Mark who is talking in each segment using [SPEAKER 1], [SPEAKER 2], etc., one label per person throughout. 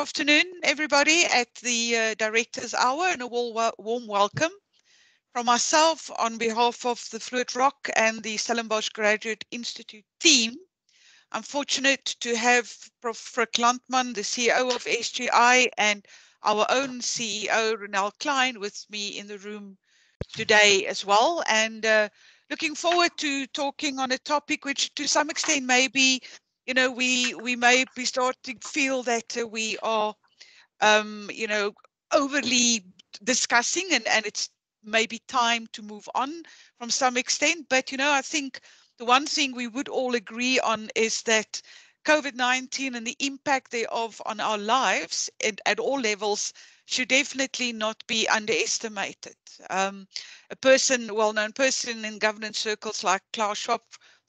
[SPEAKER 1] afternoon, everybody, at the uh, Director's Hour, and a warm welcome from myself on behalf of the FluidRock and the Stellenbosch Graduate Institute team. I'm fortunate to have Prof. Frick Landman, the CEO of SGI, and our own CEO, Ronel Klein, with me in the room today as well. And uh, looking forward to talking on a topic which to some extent may be you know, we we may be starting to feel that uh, we are, um, you know, overly discussing, and and it's maybe time to move on from some extent. But you know, I think the one thing we would all agree on is that COVID-19 and the impact thereof on our lives and at all levels should definitely not be underestimated. Um, a person, well-known person in governance circles like Klaus Schwab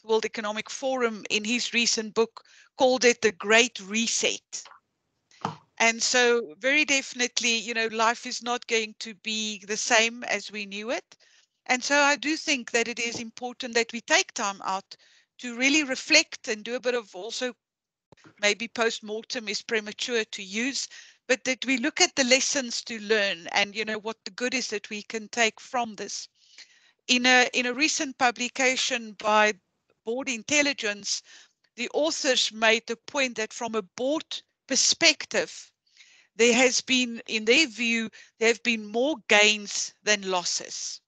[SPEAKER 1] World Economic Forum in his recent book called it the Great Reset. And so, very definitely, you know, life is not going to be the same as we knew it. And so, I do think that it is important that we take time out to really reflect and do a bit of also maybe post mortem is premature to use, but that we look at the lessons to learn and, you know, what the good is that we can take from this. In a, in a recent publication by board intelligence, the authors made the point that from a board perspective, there has been, in their view, there have been more gains than losses.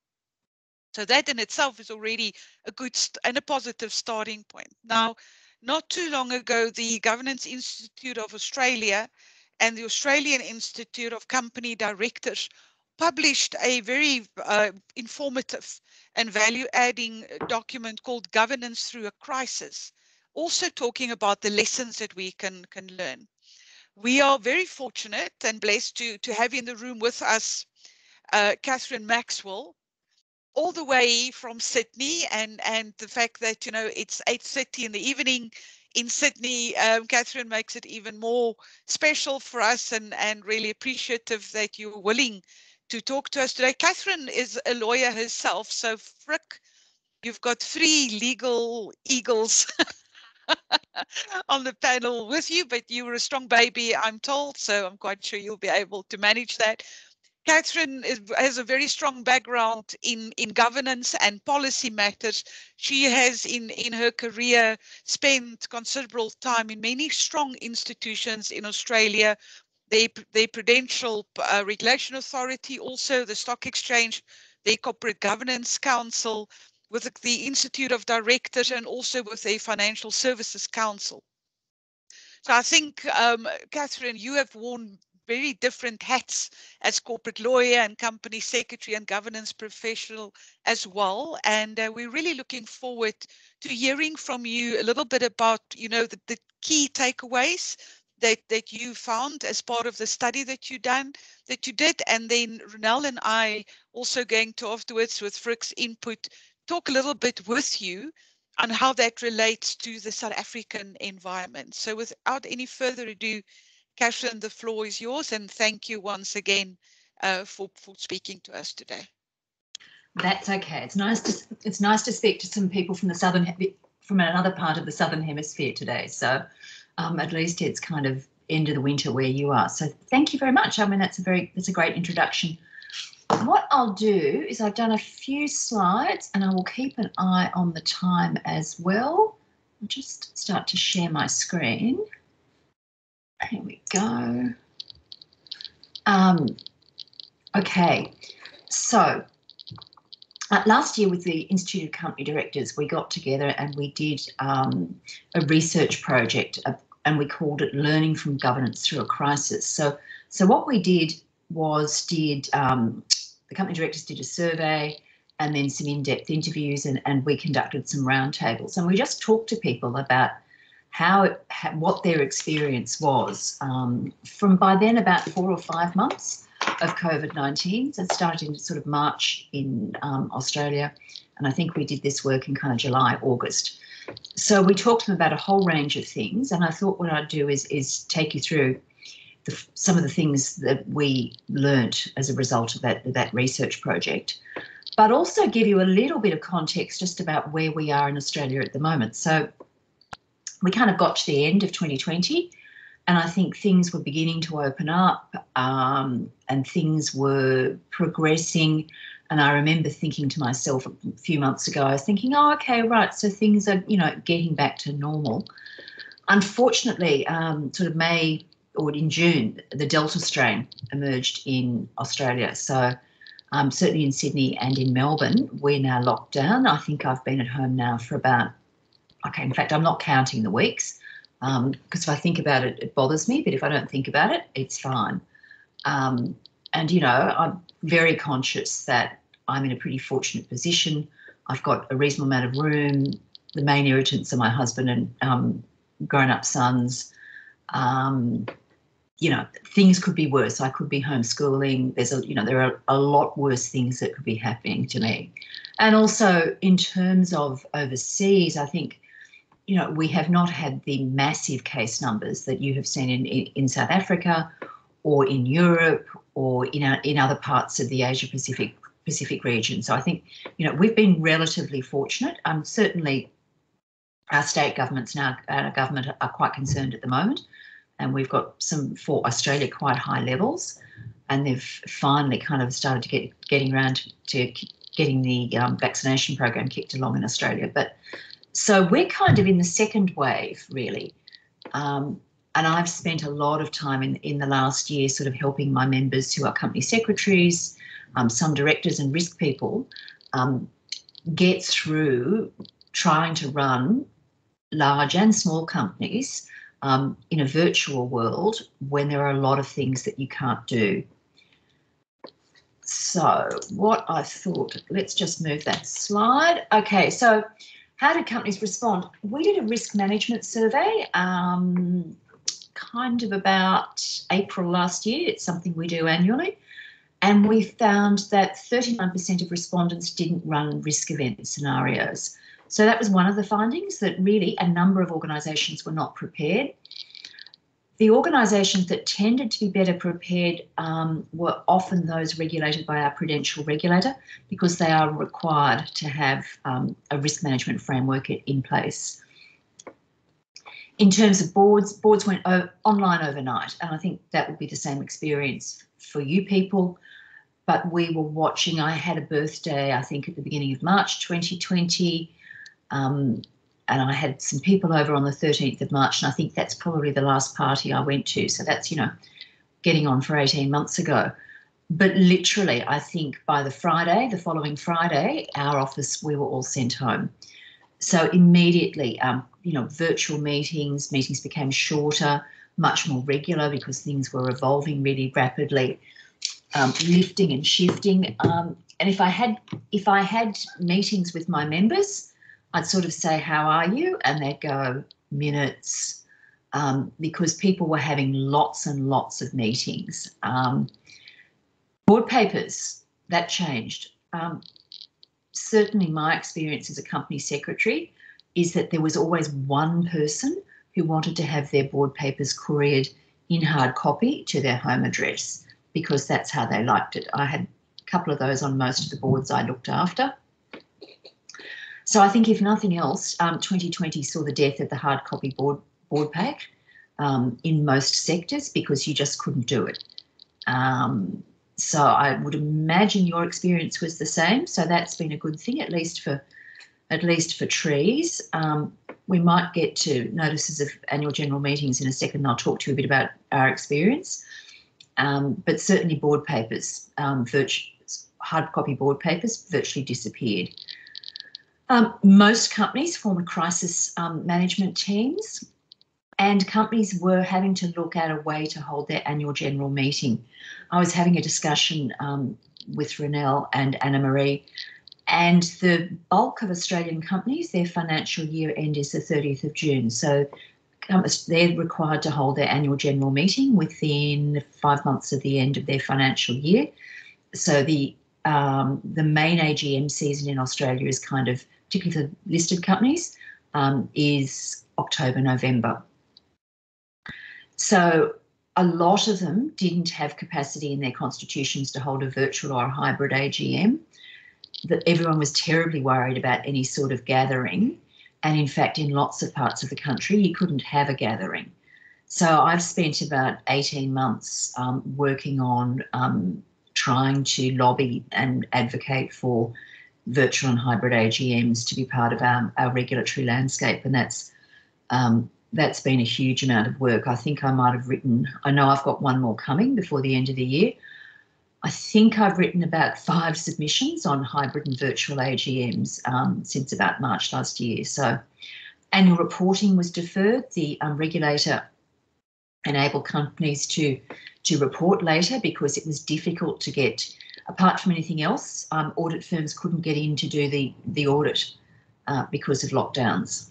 [SPEAKER 1] So that in itself is already a good and a positive starting point. Now, not too long ago, the Governance Institute of Australia and the Australian Institute of Company Directors published a very uh, informative and value adding document called Governance Through a Crisis, also talking about the lessons that we can, can learn. We are very fortunate and blessed to, to have in the room with us uh, Catherine Maxwell, all the way from Sydney, and, and the fact that, you know, it's 8.30 in the evening in Sydney, um, Catherine makes it even more special for us and, and really appreciative that you're willing to talk to us today. Catherine is a lawyer herself, so Frick, you've got three legal eagles on the panel with you, but you were a strong baby, I'm told, so I'm quite sure you'll be able to manage that. Catherine is, has a very strong background in, in governance and policy matters. She has, in, in her career, spent considerable time in many strong institutions in Australia, the, the Prudential uh, Regulation Authority, also the Stock Exchange, the Corporate Governance Council, with the Institute of Directors, and also with the Financial Services Council. So I think, um, Catherine, you have worn very different hats as corporate lawyer and company secretary and governance professional as well. And uh, we're really looking forward to hearing from you a little bit about, you know, the, the key takeaways that that you found as part of the study that you done that you did and then Ronel and I also going to afterwards with Frick's input talk a little bit with you on how that relates to the South African environment. So without any further ado, Catherine, the floor is yours and thank you once again uh, for, for speaking to us today.
[SPEAKER 2] That's okay. It's nice to it's nice to speak to some people from the southern from another part of the southern hemisphere today. So um, at least it's kind of end of the winter where you are. So thank you very much. I mean, that's a very, that's a great introduction. What I'll do is I've done a few slides and I will keep an eye on the time as well. I'll just start to share my screen. Here we go. Um, okay, so uh, last year with the Institute of Company Directors, we got together and we did um, a research project and we called it Learning from Governance Through a Crisis. So, so what we did was did um, the company directors did a survey and then some in-depth interviews and, and we conducted some roundtables and we just talked to people about how, how what their experience was um, from by then about four or five months of COVID 19. So it started in sort of March in um, Australia. And I think we did this work in kind of July, August. So we talked to them about a whole range of things. And I thought what I'd do is, is take you through the, some of the things that we learnt as a result of that, that research project, but also give you a little bit of context just about where we are in Australia at the moment. So we kind of got to the end of 2020 And I think things were beginning to open up um, and things were progressing. And I remember thinking to myself a few months ago, I was thinking, oh, okay, right, so things are, you know, getting back to normal. Unfortunately, um, sort of May or in June, the Delta strain emerged in Australia. So um, certainly in Sydney and in Melbourne, we're now locked down. I think I've been at home now for about, okay, in fact, I'm not counting the weeks because um, if I think about it, it bothers me. But if I don't think about it, it's fine. Um, and, you know, I'm very conscious that I'm in a pretty fortunate position. I've got a reasonable amount of room. The main irritants are my husband and um, grown up sons. Um, you know, things could be worse. I could be homeschooling. There's a, you know, there are a lot worse things that could be happening to me. And also in terms of overseas, I think, you know, we have not had the massive case numbers that you have seen in, in South Africa or in Europe or in, in other parts of the Asia Pacific Pacific region. So I think, you know, we've been relatively fortunate. Um, certainly our state governments and our, our government are quite concerned at the moment and we've got some for Australia quite high levels, and they've finally kind of started to get getting around to getting the um, vaccination program kicked along in Australia. But so we're kind of in the second wave, really. Um, and I've spent a lot of time in, in the last year sort of helping my members who are company secretaries, um, some directors and risk people um, get through trying to run large and small companies um, in a virtual world when there are a lot of things that you can't do. So what I thought, let's just move that slide. Okay, so how did companies respond? We did a risk management survey um, kind of about April last year. It's something we do annually. And we found that 39% of respondents didn't run risk event scenarios. So that was one of the findings that really a number of organisations were not prepared. The organisations that tended to be better prepared um, were often those regulated by our prudential regulator because they are required to have um, a risk management framework in place. In terms of boards, boards went online overnight, and I think that would be the same experience for you people. But we were watching, I had a birthday, I think, at the beginning of March 2020. Um, and I had some people over on the 13th of March, and I think that's probably the last party I went to. So that's, you know, getting on for 18 months ago. But literally, I think by the Friday, the following Friday, our office, we were all sent home. So immediately, um, you know, virtual meetings, meetings became shorter, much more regular because things were evolving really rapidly, um, lifting and shifting. Um, and if I had if I had meetings with my members, I'd sort of say, How are you? And they'd go, Minutes, um, because people were having lots and lots of meetings. Um, board papers, that changed. Um, certainly, my experience as a company secretary is that there was always one person who wanted to have their board papers couriered in hard copy to their home address because that's how they liked it. I had a couple of those on most of the boards I looked after. So I think if nothing else, um, 2020 saw the death of the hard copy board board pack um, in most sectors because you just couldn't do it. Um, so I would imagine your experience was the same. So that's been a good thing, at least for at least for trees. Um, we might get to notices of annual general meetings in a second. And I'll talk to you a bit about our experience. Um, but certainly board papers, um, hard copy board papers virtually disappeared. Um, most companies formed crisis um, management teams, and companies were having to look at a way to hold their annual general meeting. I was having a discussion um, with Ronel and Anna Marie, and the bulk of Australian companies, their financial year end is the 30th of June. So they're required to hold their annual general meeting within five months of the end of their financial year. So the um, the main AGM season in Australia is kind of particularly for listed companies, um, is October, November. So a lot of them didn't have capacity in their constitutions to hold a virtual or a hybrid AGM. That everyone was terribly worried about any sort of gathering. And in fact, in lots of parts of the country, you couldn't have a gathering. So I've spent about 18 months um, working on um, trying to lobby and advocate for virtual and hybrid AGMs to be part of our, our regulatory landscape, and that's um, that's been a huge amount of work. I think I might have written. I know I've got one more coming before the end of the year. I think I've written about five submissions on hybrid and virtual AGMs um, since about March last year. So, annual reporting was deferred. The um, regulator enabled companies to to report later because it was difficult to get apart from anything else, um, audit firms couldn't get in to do the, the audit uh, because of lockdowns.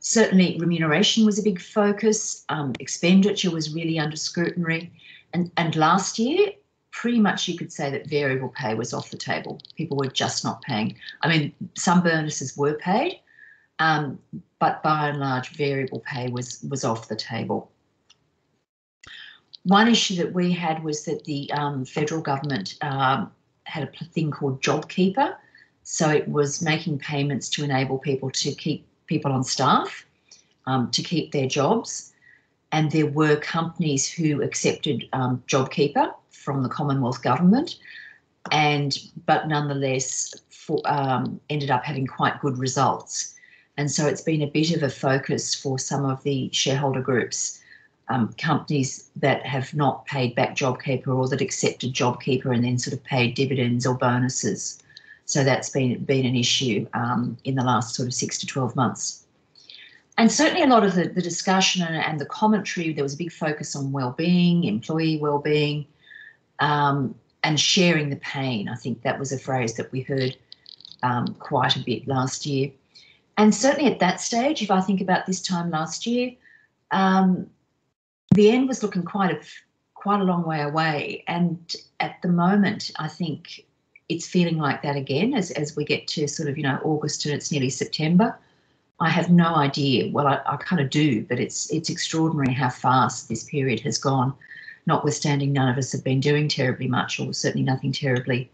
[SPEAKER 2] Certainly, remuneration was a big focus. Um, expenditure was really under scrutiny. And, and last year, pretty much you could say that variable pay was off the table. People were just not paying. I mean, some bonuses were paid, um, but by and large, variable pay was was off the table. One issue that we had was that the um, federal government um, had a thing called JobKeeper. So it was making payments to enable people to keep people on staff, um, to keep their jobs. And there were companies who accepted um, JobKeeper from the Commonwealth government, and but nonetheless for, um, ended up having quite good results. And so it's been a bit of a focus for some of the shareholder groups um, companies that have not paid back JobKeeper or that accepted JobKeeper and then sort of paid dividends or bonuses. So that's been been an issue um, in the last sort of six to twelve months. And certainly a lot of the, the discussion and, and the commentary, there was a big focus on well-being, employee well-being, um, and sharing the pain. I think that was a phrase that we heard um, quite a bit last year. And certainly at that stage, if I think about this time last year, um, the end was looking quite a quite a long way away, and at the moment, I think it's feeling like that again as as we get to sort of you know August and it's nearly September. I have no idea. Well, I, I kind of do, but it's it's extraordinary how fast this period has gone. Notwithstanding, none of us have been doing terribly much, or certainly nothing terribly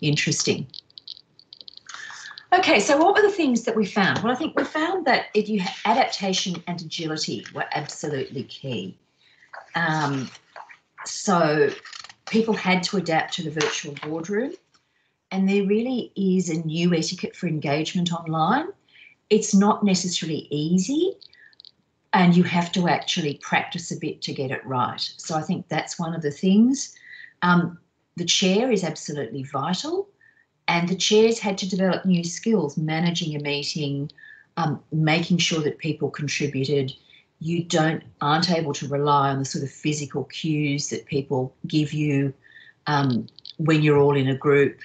[SPEAKER 2] interesting. Okay, so what were the things that we found? Well, I think we found that if you adaptation and agility were absolutely key. Um, so people had to adapt to the virtual boardroom. And there really is a new etiquette for engagement online. It's not necessarily easy, and you have to actually practice a bit to get it right. So I think that's one of the things. Um, the chair is absolutely vital, and the chairs had to develop new skills managing a meeting, um, making sure that people contributed, you don't aren't able to rely on the sort of physical cues that people give you um, when you're all in a group.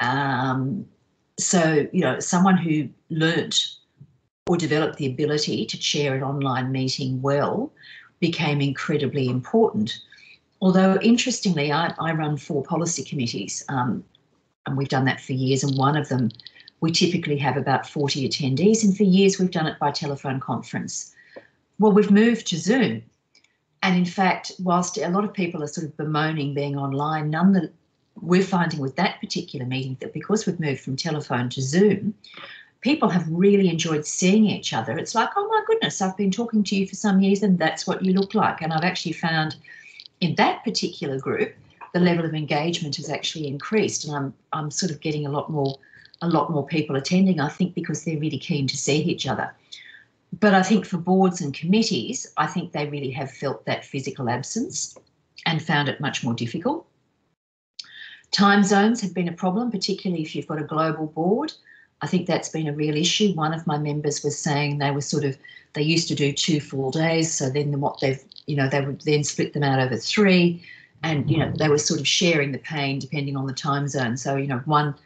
[SPEAKER 2] Um, so you know, someone who learnt or developed the ability to chair an online meeting well became incredibly important. Although interestingly, I, I run four policy committees, um, and we've done that for years. And one of them, we typically have about 40 attendees, and for years we've done it by telephone conference well, we've moved to Zoom. And in fact, whilst a lot of people are sort of bemoaning being online, none that we're finding with that particular meeting that because we've moved from telephone to Zoom, people have really enjoyed seeing each other. It's like, oh my goodness, I've been talking to you for some years and that's what you look like. And I've actually found in that particular group, the level of engagement has actually increased. And I'm I'm sort of getting a lot more a lot more people attending, I think, because they're really keen to see each other but I think for boards and committees, I think they really have felt that physical absence and found it much more difficult. Time zones have been a problem, particularly if you've got a global board. I think that's been a real issue. One of my members was saying they were sort of they used to do two full days, so then what they've you know they would then split them out over three, and you know they were sort of sharing the pain depending on the time zone. So you know one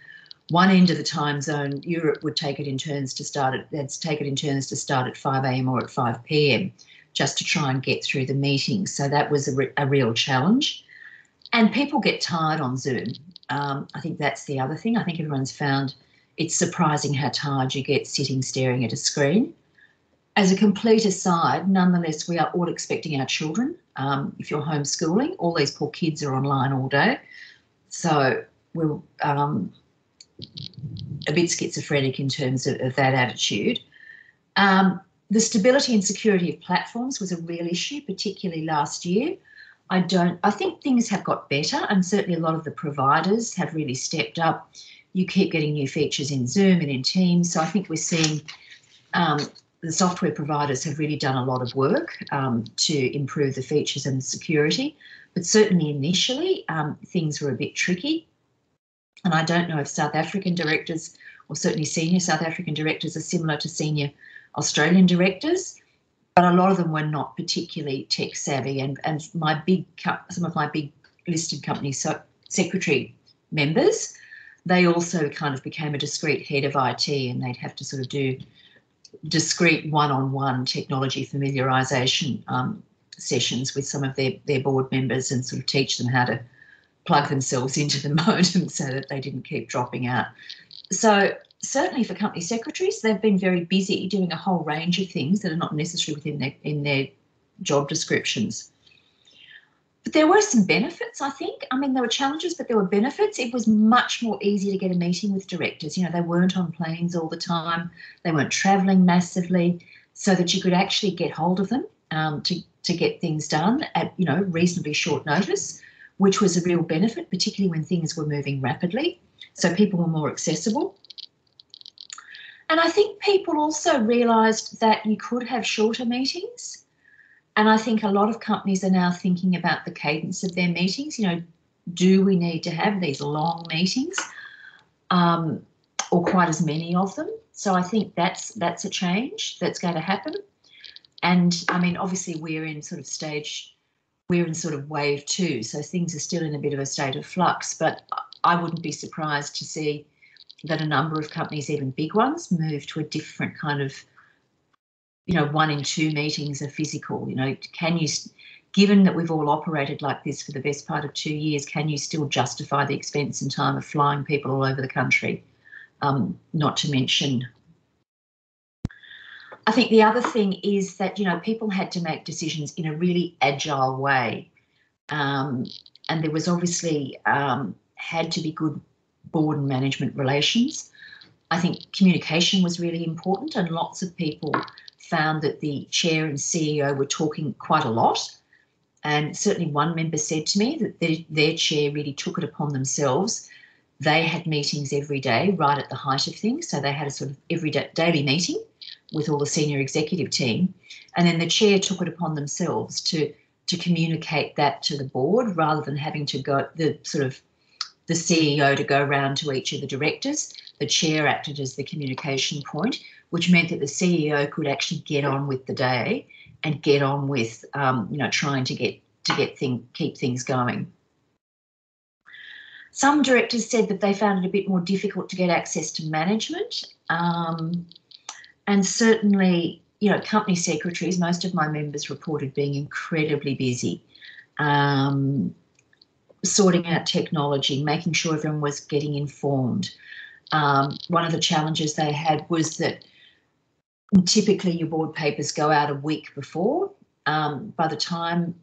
[SPEAKER 2] one end of the time zone, Europe would take it in turns to start at, they'd take it in turns to start at 5 a.m. or at 5 p.m. just to try and get through the meetings. So that was a, re- a real challenge. And people get tired on Zoom. Um, I think that's the other thing. I think everyone's found it's surprising how tired you get sitting staring at a screen. As a complete aside, nonetheless, we are all expecting our children. Um, if you're homeschooling, all these poor kids are online all day. So we're um, a bit schizophrenic in terms of, of that attitude. Um, the stability and security of platforms was a real issue, particularly last year. I don't, I think things have got better, and certainly a lot of the providers have really stepped up. You keep getting new features in Zoom and in Teams, so I think we're seeing um, the software providers have really done a lot of work um, to improve the features and the security. But certainly initially, um, things were a bit tricky. And I don't know if South African directors, or certainly senior South African directors, are similar to senior Australian directors, but a lot of them were not particularly tech savvy. And, and my big, some of my big listed company so secretary members, they also kind of became a discrete head of IT and they'd have to sort of do discrete one-on-one technology familiarisation um, sessions with some of their, their board members and sort of teach them how to plug themselves into the modem so that they didn't keep dropping out. So certainly for company secretaries, they've been very busy doing a whole range of things that are not necessarily within their in their job descriptions. But there were some benefits, I think. I mean, there were challenges, but there were benefits. It was much more easy to get a meeting with directors. You know, they weren't on planes all the time, they weren't travelling massively, so that you could actually get hold of them um, to, to get things done at, you know, reasonably short notice, which was a real benefit, particularly when things were moving rapidly. So people were more accessible. And I think people also realised that you could have shorter meetings. And I think a lot of companies are now thinking about the cadence of their meetings. You know, do we need to have these long meetings um, or quite as many of them? So I think that's that's a change that's going to happen. And I mean, obviously, we're in sort of stage, we're in sort of wave two, so things are still in a bit of a state of flux. But I wouldn't be surprised to see that a number of companies, even big ones, move to a different kind of you know, one in two meetings are physical. You know, can you, given that we've all operated like this for the best part of two years, can you still justify the expense and time of flying people all over the country? Um, not to mention, I think the other thing is that, you know, people had to make decisions in a really agile way. Um, and there was obviously um, had to be good board and management relations. I think communication was really important, and lots of people found that the chair and CEO were talking quite a lot. And certainly one member said to me that their, their chair really took it upon themselves. They had meetings every day, right at the height of things. So they had a sort of every day, daily meeting with all the senior executive team. And then the chair took it upon themselves to to communicate that to the board rather than having to go the sort of the CEO to go around to each of the directors. The chair acted as the communication point, which meant that the CEO could actually get on with the day and get on with um, you know trying to get to get thing keep things going. Some directors said that they found it a bit more difficult to get access to management, um, and certainly you know company secretaries. Most of my members reported being incredibly busy. Um, sorting out technology, making sure everyone was getting informed. Um, one of the challenges they had was that typically your board papers go out a week before. Um, by the time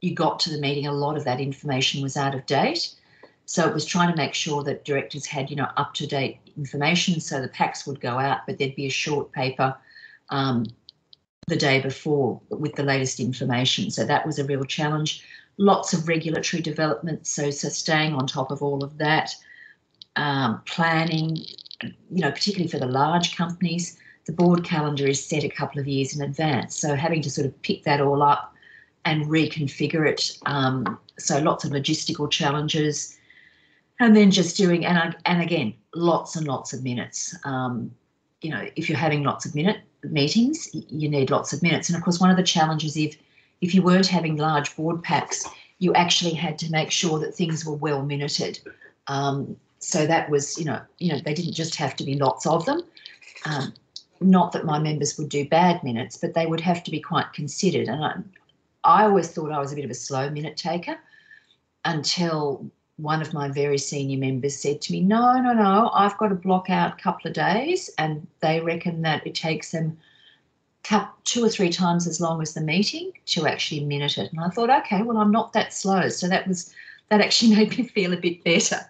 [SPEAKER 2] you got to the meeting, a lot of that information was out of date. So it was trying to make sure that directors had, you know, up to date information. So the packs would go out, but there'd be a short paper um, the day before with the latest information. So that was a real challenge. Lots of regulatory developments, So, so staying on top of all of that, um, planning, you know, particularly for the large companies, the board calendar is set a couple of years in advance. So having to sort of pick that all up and reconfigure it. Um, so lots of logistical challenges. And then just doing, and, and again, lots and lots of minutes. Um, you know, if you're having lots of minute meetings, you need lots of minutes. And of course, one of the challenges if if you weren't having large board packs, you actually had to make sure that things were well minuted. Um, so that was, you know, you know, they didn't just have to be lots of them. Um, not that my members would do bad minutes, but they would have to be quite considered. And I, I always thought I was a bit of a slow minute taker until one of my very senior members said to me, No, no, no, I've got to block out a couple of days. And they reckon that it takes them two or three times as long as the meeting to actually minute it. And I thought, okay, well, I'm not that slow. So that was that actually made me feel a bit better.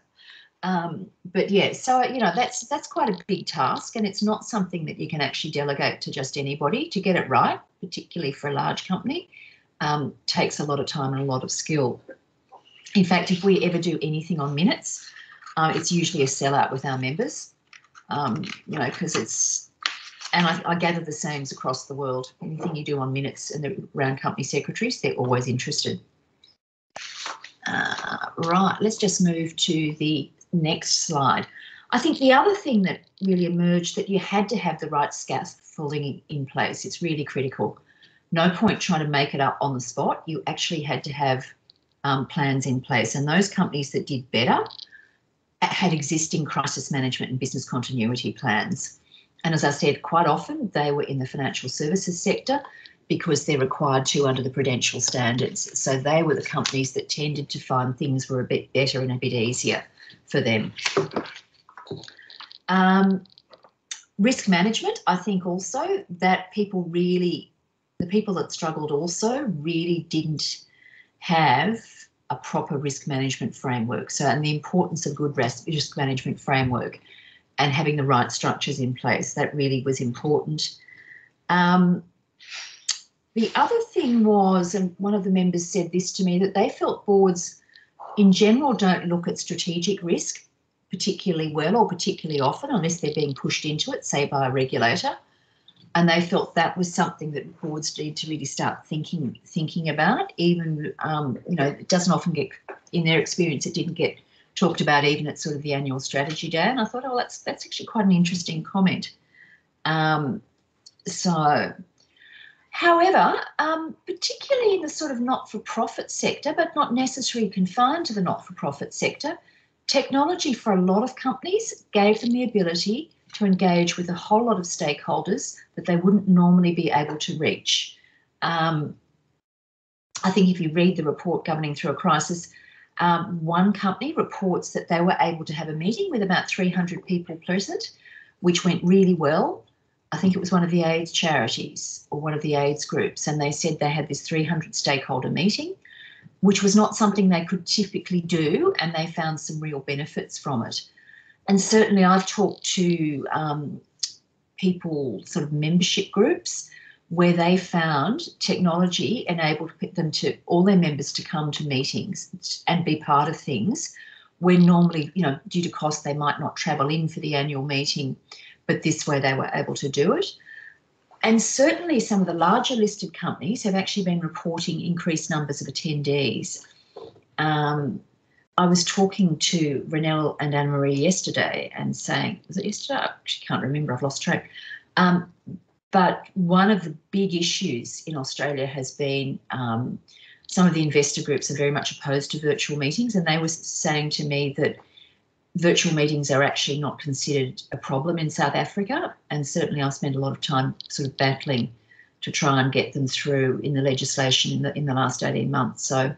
[SPEAKER 2] Um, but yeah, so you know that's that's quite a big task, and it's not something that you can actually delegate to just anybody to get it right, particularly for a large company. Um, takes a lot of time and a lot of skill. In fact, if we ever do anything on minutes, uh, it's usually a sellout with our members. Um, you know, because it's and I, I, gather the same across the world. Anything you do on minutes and around company secretaries, they're always interested. Uh, right, let's just move to the next slide. I think the other thing that really emerged that you had to have the right scaffolding in place. It's really critical. No point trying to make it up on the spot. You actually had to have um, plans in place. And those companies that did better had existing crisis management and business continuity plans. And as I said, quite often they were in the financial services sector because they're required to under the prudential standards. So they were the companies that tended to find things were a bit better and a bit easier for them. Um, risk management, I think also that people really, the people that struggled also really didn't have a proper risk management framework. So, and the importance of good risk management framework and having the right structures in place. That really was important. Um, the other thing was, and one of the members said this to me, that they felt boards in general don't look at strategic risk particularly well or particularly often unless they're being pushed into it, say by a regulator. And they felt that was something that boards need to really start thinking thinking about. Even um, you know, it doesn't often get in their experience, it didn't get talked about even at sort of the annual strategy day. And I thought, oh, that's that's actually quite an interesting comment. Um, so, however, um, particularly in the sort of not-for-profit sector, but not necessarily confined to the not-for-profit sector, technology for a lot of companies gave them the ability to engage with a whole lot of stakeholders that they wouldn't normally be able to reach. Um, I think if you read the report governing through a crisis, um, one company reports that they were able to have a meeting with about 300 people present, which went really well. I think it was one of the AIDS charities or one of the AIDS groups, and they said they had this 300 stakeholder meeting, which was not something they could typically do, and they found some real benefits from it. And certainly, I've talked to um, people, sort of membership groups, where they found technology enabled them to all their members to come to meetings and be part of things where normally you know due to cost they might not travel in for the annual meeting but this way they were able to do it and certainly some of the larger listed companies have actually been reporting increased numbers of attendees um, I was talking to Ronel and Anne Marie yesterday and saying, was it yesterday? I actually can't remember, I've lost track. Um, but one of the big issues in Australia has been um, some of the investor groups are very much opposed to virtual meetings, and they were saying to me that virtual meetings are actually not considered a problem in South Africa. And certainly, I've spent a lot of time sort of battling to try and get them through in the legislation in the in the last 18 months. So,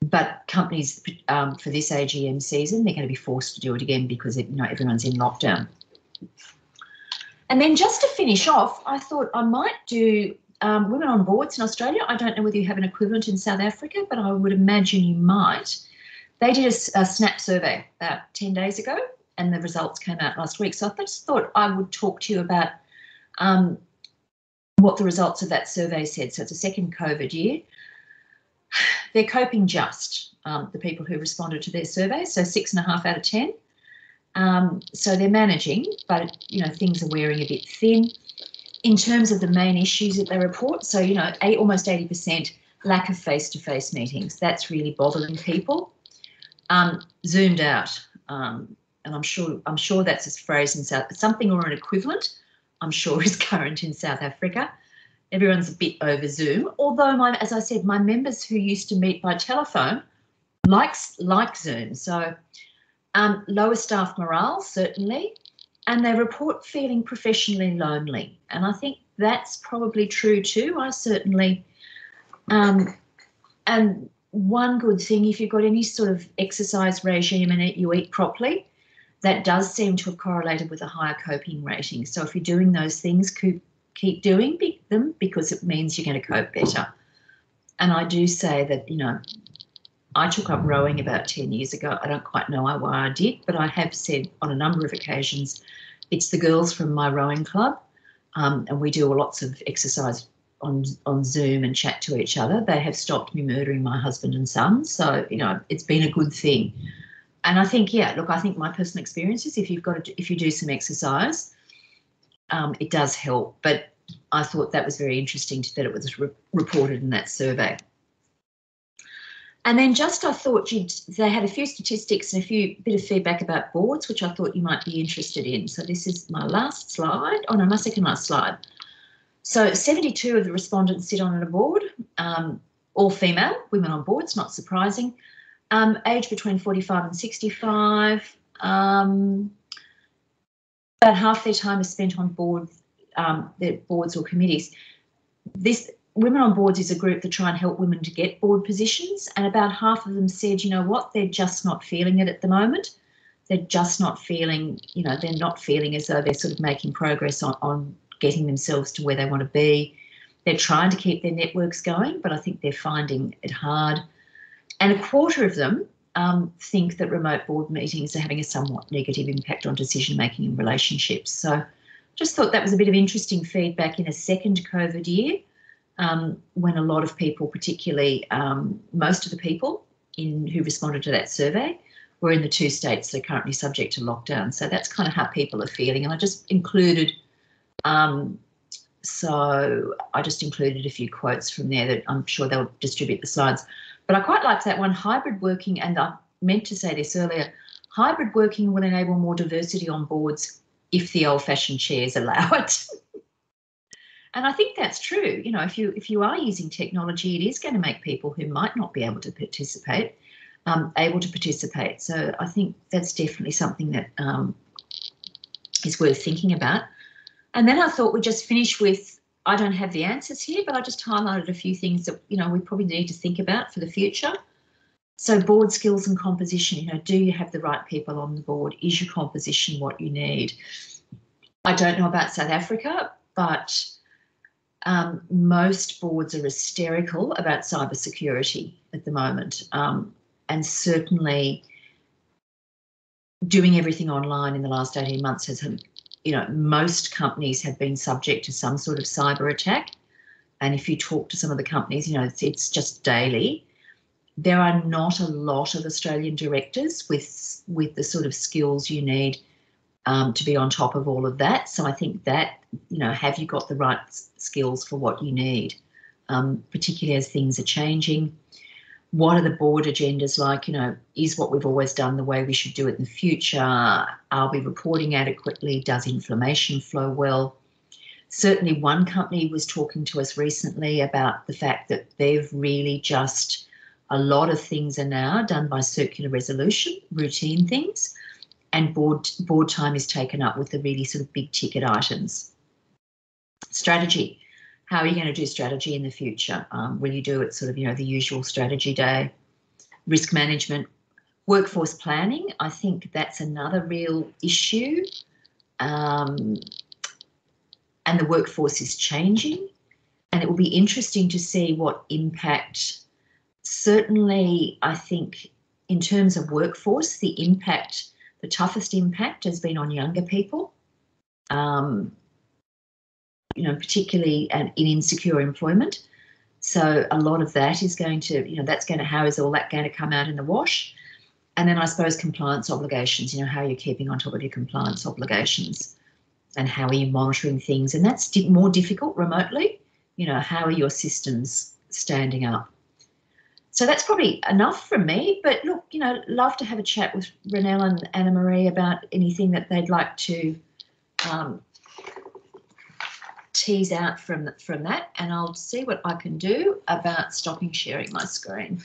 [SPEAKER 2] but companies um, for this AGM season, they're going to be forced to do it again because it, you know everyone's in lockdown. And then just to finish off, I thought I might do um, women on boards in Australia. I don't know whether you have an equivalent in South Africa, but I would imagine you might. They did a, a snap survey about 10 days ago, and the results came out last week. So I just thought I would talk to you about um, what the results of that survey said. So it's a second COVID year. They're coping just, um, the people who responded to their survey. So six and a half out of 10. Um, so they're managing, but you know things are wearing a bit thin. In terms of the main issues that they report, so you know, eight, almost eighty percent lack of face-to-face meetings. That's really bothering people. Um, zoomed out, um, and I'm sure I'm sure that's a phrase in South something or an equivalent. I'm sure is current in South Africa. Everyone's a bit over Zoom, although my, as I said, my members who used to meet by telephone likes like Zoom. So um, lower staff morale, certainly, and they report feeling professionally lonely. And I think that's probably true too. I certainly, um, and one good thing, if you've got any sort of exercise regime and you eat properly, that does seem to have correlated with a higher coping rating. So if you're doing those things, keep, keep doing them because it means you're going to cope better. And I do say that, you know, I took up rowing about 10 years ago. I don't quite know why I did, but I have said on a number of occasions, it's the girls from my rowing club, um, and we do lots of exercise on on Zoom and chat to each other. They have stopped me murdering my husband and son, so you know it's been a good thing. And I think, yeah, look, I think my personal experience is if you've got to, if you do some exercise, um, it does help. But I thought that was very interesting that it was re- reported in that survey. And then just I thought you'd they had a few statistics and a few bit of feedback about boards, which I thought you might be interested in. So this is my last slide. Oh no, my second last slide. So 72 of the respondents sit on a board, um, all female, women on boards, not surprising. Um, age between 45 and 65. Um, about half their time is spent on board, um, their boards or committees. This Women on Boards is a group that try and help women to get board positions, and about half of them said, you know what, they're just not feeling it at the moment. They're just not feeling, you know, they're not feeling as though they're sort of making progress on, on getting themselves to where they want to be. They're trying to keep their networks going, but I think they're finding it hard. And a quarter of them um, think that remote board meetings are having a somewhat negative impact on decision making and relationships. So just thought that was a bit of interesting feedback in a second COVID year um, when a lot of people, particularly um, most of the people in who responded to that survey, were in the two states that are currently subject to lockdown. So that's kind of how people are feeling. And I just included, um, so I just included a few quotes from there that I'm sure they'll distribute the slides. But I quite like that one hybrid working, and I meant to say this earlier hybrid working will enable more diversity on boards if the old fashioned chairs allow it. And I think that's true. You know, if you if you are using technology, it is going to make people who might not be able to participate um, able to participate. So I think that's definitely something that um, is worth thinking about. And then I thought we'd just finish with I don't have the answers here, but I just highlighted a few things that you know we probably need to think about for the future. So board skills and composition, you know, do you have the right people on the board? Is your composition what you need? I don't know about South Africa, but um, most boards are hysterical about cybersecurity at the moment, um, and certainly doing everything online in the last 18 months has, you know, most companies have been subject to some sort of cyber attack. And if you talk to some of the companies, you know, it's, it's just daily. There are not a lot of Australian directors with with the sort of skills you need um, to be on top of all of that. So I think that, you know, have you got the right skills for what you need, um, particularly as things are changing? What are the board agendas like? You know, is what we've always done the way we should do it in the future? Are we reporting adequately? Does information flow well? Certainly, one company was talking to us recently about the fact that they've really just a lot of things are now done by circular resolution, routine things and board board time is taken up with the really sort of big ticket items. Strategy. How are you going to do strategy in the future? Um, will you do it sort of, you know, the usual strategy day? Risk management, workforce planning. I think that's another real issue. Um, and the workforce is changing. And it will be interesting to see what impact, certainly, I think, in terms of workforce, the impact the toughest impact has been on younger people, um, you know, particularly in insecure employment. So a lot of that is going to, you know, that's going to, how is all that going to come out in the wash? And then I suppose compliance obligations, you know, how are you keeping on top of your compliance obligations and how are you monitoring things? And that's more difficult remotely. You know, how are your systems standing up? So that's probably enough from me. But look, you know, love to have a chat with Ronel and Anna Marie about anything that they'd like to um, tease out from from that, and I'll see what I can do about stopping sharing my screen.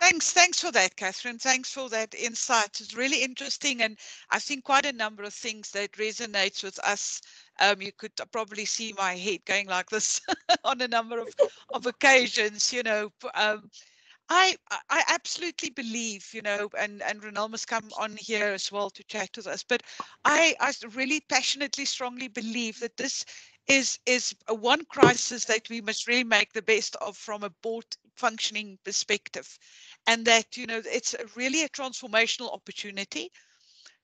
[SPEAKER 1] Thanks, thanks for that, Catherine. Thanks for that insight. It's really interesting, and I think quite a number of things that resonates with us um, you could probably see my head going like this on a number of, of occasions, you know. Um, I I absolutely believe, you know, and and Ronel must come on here as well to chat with us. But I I really passionately, strongly believe that this is is one crisis that we must really make the best of from a board functioning perspective. And that you know it's really a transformational opportunity.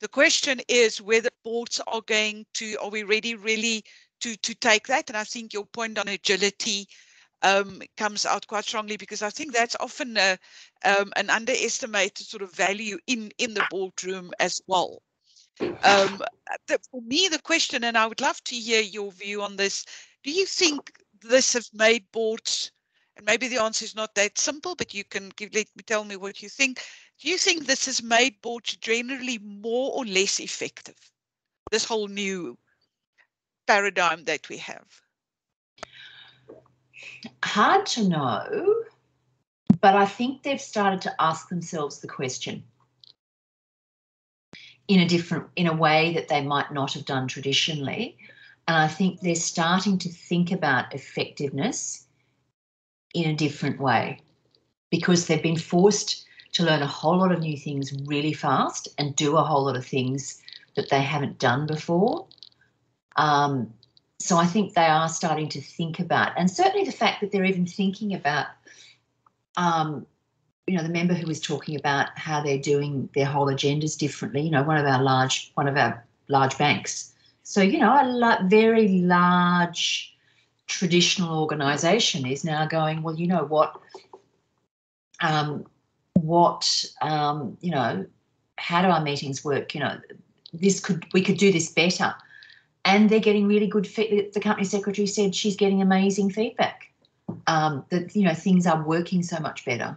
[SPEAKER 1] The question is whether boards are going to are we ready really to to take that? And i think your point on agility um, comes out quite strongly because I think that's often a, um, an underestimated sort of value in in the boardroom as well. Um, for me, the question, and I would love to hear your view on this. Do you think this has made boards and maybe the answer is not that simple, but you can give, let me tell me what you think. Do you think this has made boards generally more or less effective? This whole new paradigm that we have.
[SPEAKER 2] Hard to know, but I think they've started to ask themselves the question in a different in a way that they might not have done traditionally and i think they're starting to think about effectiveness in a different way because they've been forced to learn a whole lot of new things really fast and do a whole lot of things that they haven't done before. Um, so I think they are starting to think about, and certainly the fact that they're even thinking about, um, you know, the member who was talking about how they're doing their whole agendas differently. You know, one of our large, one of our large banks. So you know, a very large traditional organization is now going, well, you know what, um, what, um, you know, how do our meetings work? You know, this could, we could do this better. And they're getting really good, feedback. the company secretary said she's getting amazing feedback um, that, you know, things are working so much better.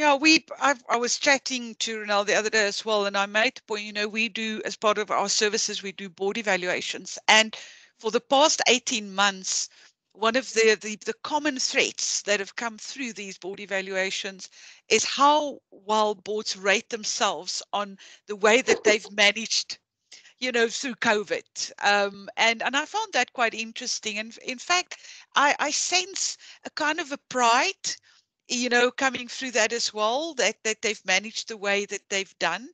[SPEAKER 1] Yeah, we. I, I was chatting to Ronel the other day as well, and I made the point. You know, we do as part of our services, we do board evaluations, and for the past 18 months, one of the, the, the, common threats that have come through these board evaluations is how well boards rate themselves on the way that they've managed you know through covid um, and and i found that quite interesting and in fact i i sense a kind of a pride you know coming through that as well that that they've managed the way that they've done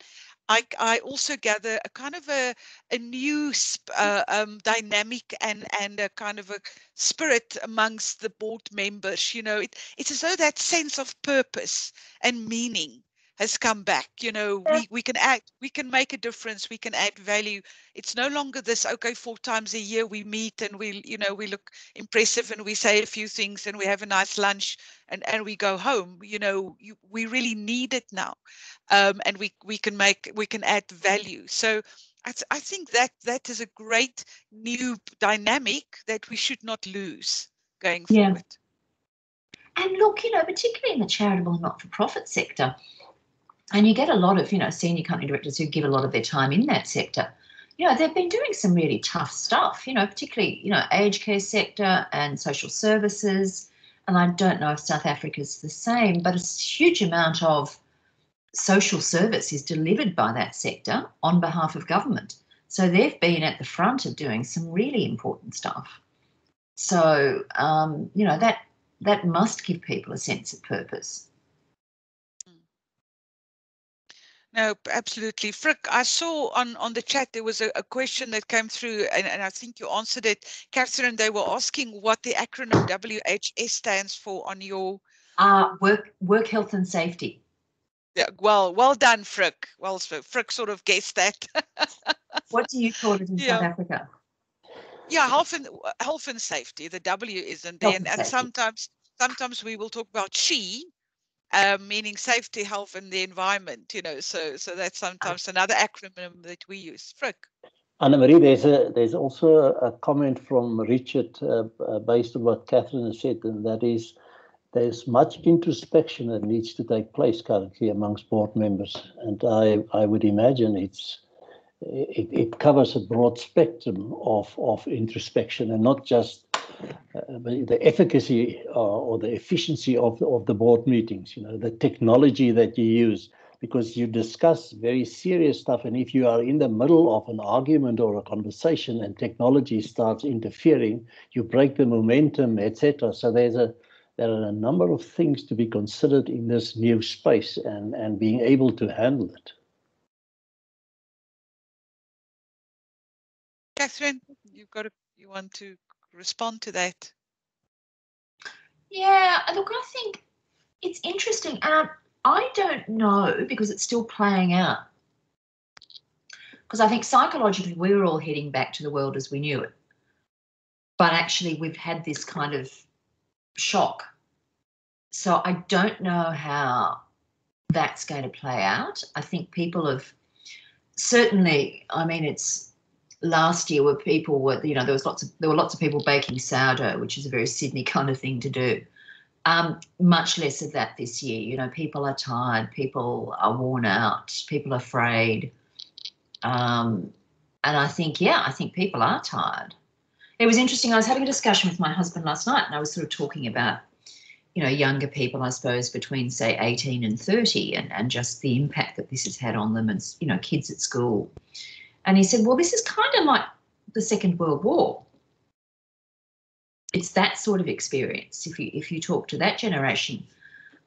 [SPEAKER 1] I, I also gather a kind of a, a new uh, um, dynamic and, and a kind of a spirit amongst the board members. You know, it, it's as though that sense of purpose and meaning has come back you know we we can act we can make a difference we can add value it's no longer this okay four times a year we meet and we you know we look impressive and we say a few things and we have a nice lunch and and we go home you know you, we really need it now um, and we we can make we can add value so I, th- I think that that is a great new dynamic that we should not lose going yeah. forward.
[SPEAKER 2] And look, you know, particularly in the charitable and not-for-profit sector, and you get a lot of, you know, senior company directors who give a lot of their time in that sector. You know, they've been doing some really tough stuff, you know, particularly, you know, aged care sector and social services. And I don't know if South Africa's the same, but a huge amount of social service is delivered by that sector on behalf of government. So they've been at the front of doing some really important stuff. So, um, you know, that that must give people a sense of purpose.
[SPEAKER 1] No, absolutely. Frick, I saw on, on the chat there was a, a question that came through, and, and I think you answered it. Catherine, they were asking what the acronym WHS stands for on your
[SPEAKER 2] uh, work work health and safety.
[SPEAKER 1] Yeah, well, well done, Frick. Well, Frick sort of guessed that.
[SPEAKER 2] what do you call it in yeah. South Africa?
[SPEAKER 1] Yeah, health and health and safety. The W isn't there, and, and sometimes sometimes we will talk about SHE um, meaning safety, health, and the environment. You know, so so that's sometimes another acronym that we use. Frick.
[SPEAKER 3] Anna Marie, there's a there's also a comment from Richard uh, uh, based on what Catherine has said, and that is there's much introspection that needs to take place currently amongst board members, and I I would imagine it's it, it covers a broad spectrum of of introspection and not just the efficacy uh, or the efficiency of the, of the board meetings, you know, the technology that you use, because you discuss very serious stuff. And if you are in the middle of an argument or a conversation and technology starts interfering, you break the momentum, etc. So there's a there are a number of things to be considered in this new space and, and being able to handle it.
[SPEAKER 1] Catherine, you've got to, you want to respond to that?
[SPEAKER 2] Yeah, look, I think it's interesting. And I don't know because it's still playing out. Because I think psychologically we were all heading back to the world as we knew it. But actually, we've had this kind of shock. So I don't know how that's going to play out. I think people have certainly, I mean, it's last year where people were, you know, there was lots of there were lots of people baking sourdough, which is a very Sydney kind of thing to do. Um, much less of that this year. You know, people are tired, people are worn out, people are afraid. Um, and I think, yeah, I think people are tired. It was interesting. I was having a discussion with my husband last night, and I was sort of talking about, you know, younger people, I suppose, between say 18 and 30, and, and just the impact that this has had on them, and you know, kids at school. And he said, well, this is kind of like the Second World War. It's that sort of experience. If you if you talk to that generation,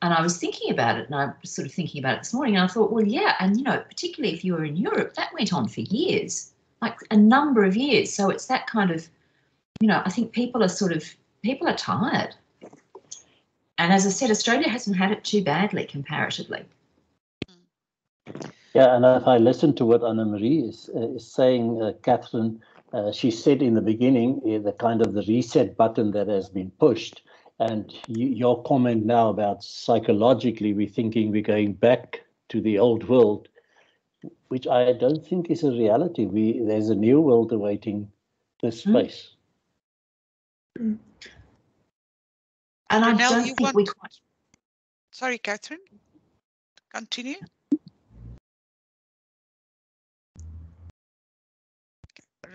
[SPEAKER 2] and I was thinking about it, and I was sort of thinking about it this morning, and I thought, well, yeah, and you know, particularly if you were in Europe, that went on for years, like a number of years. So it's that kind of, you know, I think people are sort of people are tired. And as I said, Australia hasn't had it too badly comparatively.
[SPEAKER 3] Yeah, and if I listen to what Anna Marie is, uh, is saying, uh, Catherine, uh, she said in the beginning uh, the kind of the reset button that has been pushed, and you, your comment now about psychologically we're thinking we're going back to the old world, which I don't think is a reality. We there's a new world awaiting this
[SPEAKER 2] Hmm.
[SPEAKER 3] space.
[SPEAKER 2] And I
[SPEAKER 1] Janelle,
[SPEAKER 2] don't think we
[SPEAKER 1] want-
[SPEAKER 2] quite
[SPEAKER 1] Sorry, Catherine. Continue.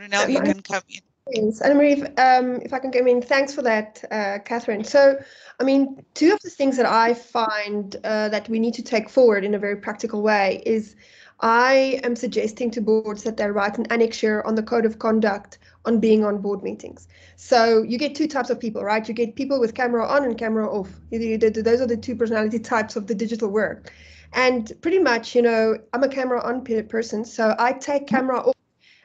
[SPEAKER 1] Ronel, you can come in.
[SPEAKER 4] Yes, Anna Marie, if, um, if I can come in, thanks for that, uh, Catherine. So, I mean, two of the things that I find uh, that we need to take forward in a very practical way is I am suggesting to boards that they write an annexure on the code of conduct on being on board meetings. So you get two types of people, right? You get people with camera on and camera off. Those are the two personality types of the digital work. And pretty much, you know, I'm a camera on person, so I take camera off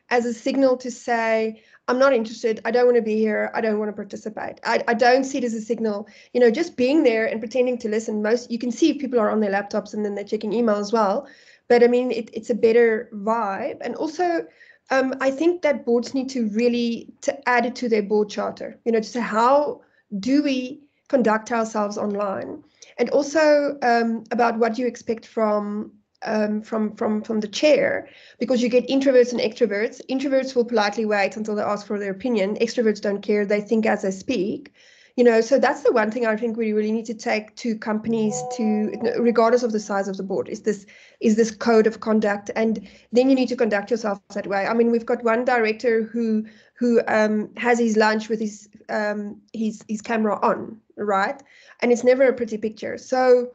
[SPEAKER 4] as a signal to say, I'm not interested. I don't want to be here. I don't want to participate. I, I don't see it as a signal. You know, just being there and pretending to listen. Most you can see if people are on their laptops and then they're checking email as well. But I mean, it, it's a better vibe. And also, um, I think that boards need to really to add it to their board charter. You know, to say how do we conduct ourselves online, and also um, about what you expect from um, from from from the chair because you get introverts and extroverts. Introverts will politely wait until they ask for their opinion. Extroverts don't care; they think as they speak. You know, so that's the one thing I think we really need to take to companies to, regardless of the size of the board, is this is this code of conduct, and then you need to conduct yourself that way. I mean, we've got one director who who um, has his lunch with his um, his his camera on, right, and it's never a pretty picture. So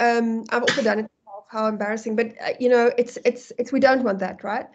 [SPEAKER 4] um, I've also done it how embarrassing but uh, you know it's it's it's we don't want that right?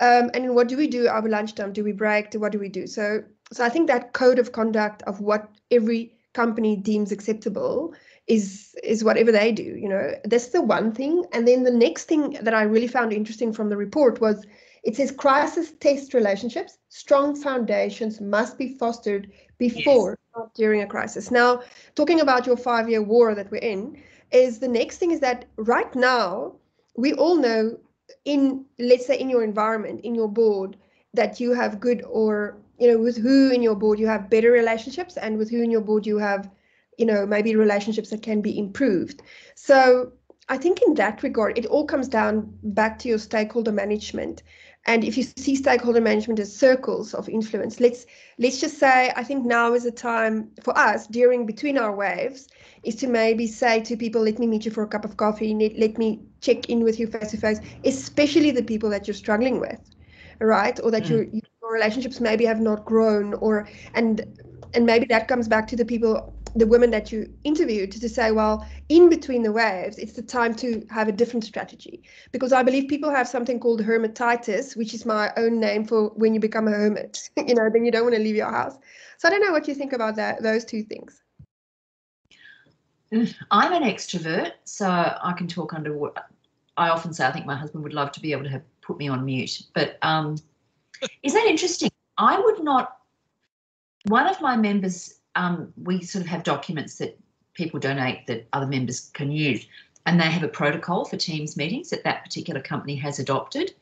[SPEAKER 4] Um, and what do we do over lunchtime? Do we break? Do what do we do? So so i think that code of conduct of what every company deems acceptable is is whatever they do you know? That's the one thing. And then the next thing that i really found interesting from the report was it says crisis test relationships strong foundations must be fostered before not during a crisis. Now talking about your five year war that we're in is the next thing is that right now we all know in let's say in your environment in your board that you have good or you know with who in your board you have better relationships and with who in your board you have you know maybe relationships that can be improved. So i think in that regard it all comes down back to your stakeholder management. And if you see stakeholder management as circles of influence let's let's just say i think now is a time for us during between our waves is to maybe say to people, let me meet you for a cup of coffee, let, me check in with you face to face, especially the people that you're struggling with, right? Or that
[SPEAKER 2] Mm.
[SPEAKER 4] your, your relationships maybe have not grown, or and and maybe that comes back to the people, the women that you interviewed, to, to say, well, in between the waves, it's the time to have a different strategy, because I believe people have something called hermetitis, which is my own name for when you become a hermit. you know, then you don't want to leave your house. So I don't know what you think about that, those two things.
[SPEAKER 2] I'm an extrovert, so I can talk under what I often say. I think my husband would love to be able to have put me on mute. But um, is that interesting? I would not. One of my members um, we sort of have documents that people donate that other members can use, and they have a protocol for Teams meetings that that particular company has adopted.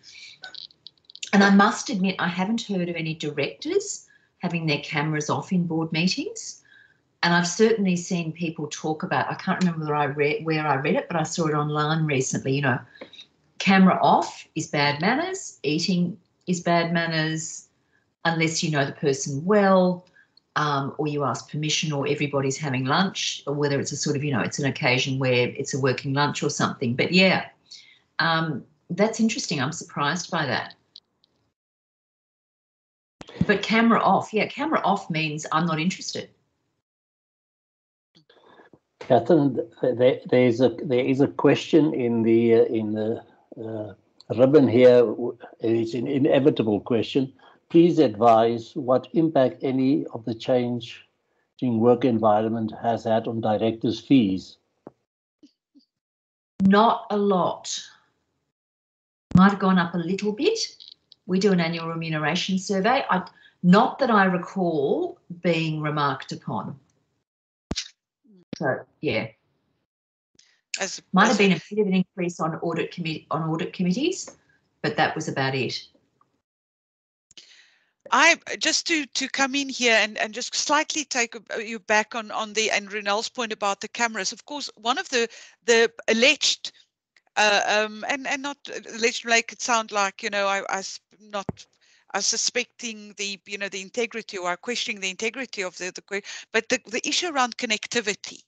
[SPEAKER 2] And I must admit, I haven't heard of any directors having their cameras off in board meetings. And I've certainly seen people talk about, I can't remember where I read, where I read it, but I saw it online recently, you know, camera off is bad manners, eating is bad manners, unless you know the person well, um, or you ask permission, or everybody's having lunch, or whether it's a sort of, you know, it's an occasion where it's a working lunch or something. But yeah, um, that's interesting. I'm surprised by that. But camera off, yeah, camera off means I'm not interested.
[SPEAKER 3] Catherine, there, there is a there is a question in the uh, in the uh, ribbon here. It's an inevitable question. Please advise what impact any of the change in work environment has had on directors' fees.
[SPEAKER 2] Not a lot. Might have gone up a little bit. We do an annual remuneration survey. I, not that I recall being remarked upon. So yeah. As, Might as have been a bit of an increase on audit committee on audit committees, but that was about it.
[SPEAKER 1] I just to to come in here and and just slightly take you back on on the and Ronel's point about the cameras. Of course, one of the the alleged uh, um, and and not alleged make it sound like you know I I not are suspecting the you know the integrity or are questioning the integrity of the, the but the, the issue around connectivity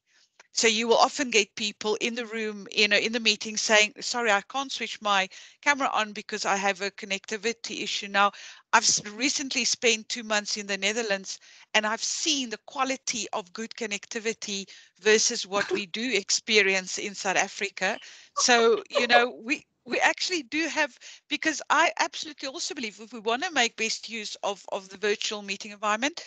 [SPEAKER 1] so you will often get people in the room you know in the meeting saying sorry i can't switch my camera on because i have a connectivity issue now. I've recently spent two months in the netherlands and i've seen the quality of good connectivity versus what we do experience in south africa. So you know we we actually do have because i absolutely also believe if we want to make best use of of the virtual meeting environment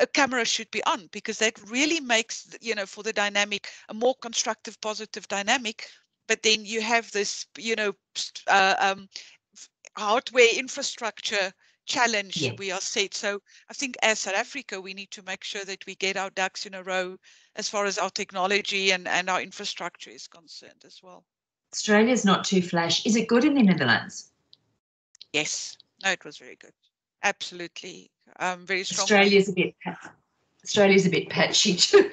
[SPEAKER 1] a camera should be on because that really makes you know for the dynamic a more constructive positive dynamic but then you have this you know uh, um, hardware infrastructure challenge we are set so i think as south africa we need to make sure that we get our ducks in a row as far as our technology and and our infrastructure is concerned as well
[SPEAKER 2] Australia's not too flash. Is it good in the Netherlands?
[SPEAKER 1] Yes. No, it was very good. Absolutely. Um, very strong.
[SPEAKER 2] Australia's a bit Australia's a bit patchy too.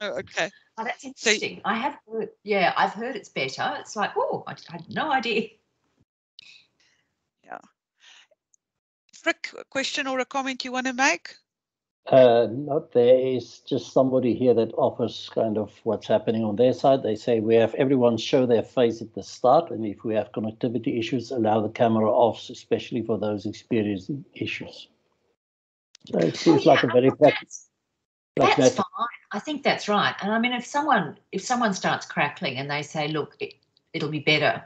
[SPEAKER 1] oh, okay.
[SPEAKER 2] Oh, that's interesting. So, I have heard, yeah, I've heard it's better. It's like, oh, I, I had no idea.
[SPEAKER 1] Yeah. Frick, a question or a comment you want to make?
[SPEAKER 3] Uh, not there is just somebody here that offers kind of what's happening on their side. They say we have everyone show their face at the start, and if we have connectivity issues, allow the camera off, especially for those experiencing issues. So it seems like a very
[SPEAKER 2] practical. That's, that's fine. I think that's right. And I mean, if someone if someone starts crackling and they say, "Look, it, it'll be better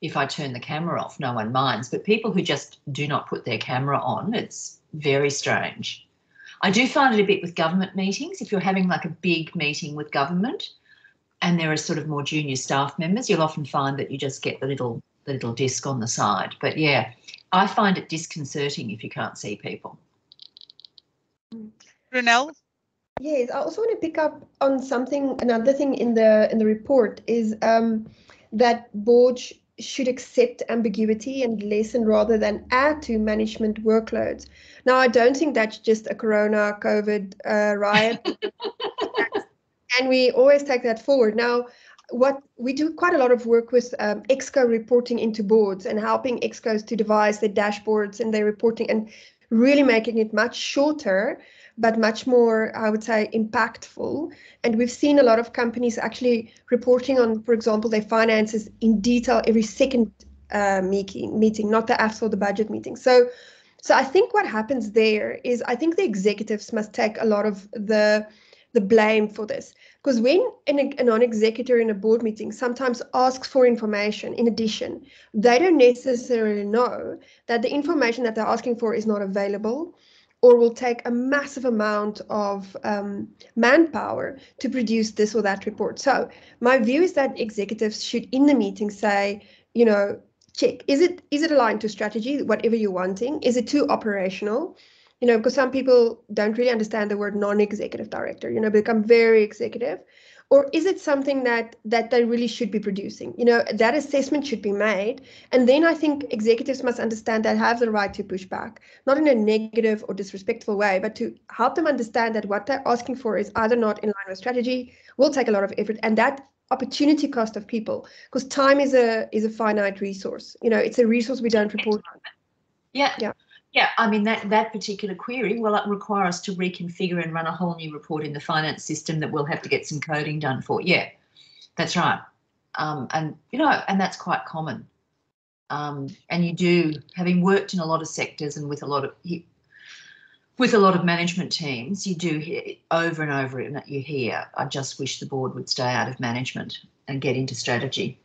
[SPEAKER 2] if I turn the camera off," no one minds. But people who just do not put their camera on, it's very strange. I do find it a bit with government meetings. If you're having like a big meeting with government and there are sort of more junior staff members, you'll often find that you just get the little the little disc on the side. But yeah, I find it disconcerting if you can't see people.
[SPEAKER 1] Ronel?
[SPEAKER 4] Yes, I also want to pick up on something. Another thing in the in the report is um, that boards should accept ambiguity and lessen rather than add to management workloads. Now, I don't think that's just a Corona COVID uh, riot. and we always take that forward. Now, what we do quite a lot of work with um, exco reporting into boards and helping excos to devise their dashboards and their reporting and really making it much shorter but much more, I would say, impactful. And we've seen a lot of companies actually reporting on, for example, their finances in detail every second uh, meeting, meeting, not the after the budget meeting. So, so I think what happens there is I think the executives must take a lot of the the blame for this because when an, a non-executive in a board meeting sometimes asks for information in addition they don't necessarily know that the information that they're asking for is not available or will take a massive amount of um, manpower to produce this or that report. So my view is that executives should in the meeting say, you know, check, is it is it aligned to strategy, whatever you're wanting? Is it too operational? you know, because some people don't really understand the word non-executive director, you know, become very executive or is it something that that they really should be producing? You know that assessment should be made and then i think executives must understand that have the right to push back not in a negative or disrespectful way but to help them understand that what they're asking for is either not in line with strategy will take a lot of effort and that opportunity cost of people because time is a is a finite resource. You know it's a resource we don't report. On
[SPEAKER 2] yeah. Yeah yeah, I mean that that particular query will require us to reconfigure and run a whole new report in the finance system that we'll have to get some coding done for. Yeah, that's right. Um, and you know, and that's quite common. Um, and you do, having worked in a lot of sectors and with a lot of with a lot of management teams, you do hear over and over and you hear, I just wish the board would stay out of management and get into strategy.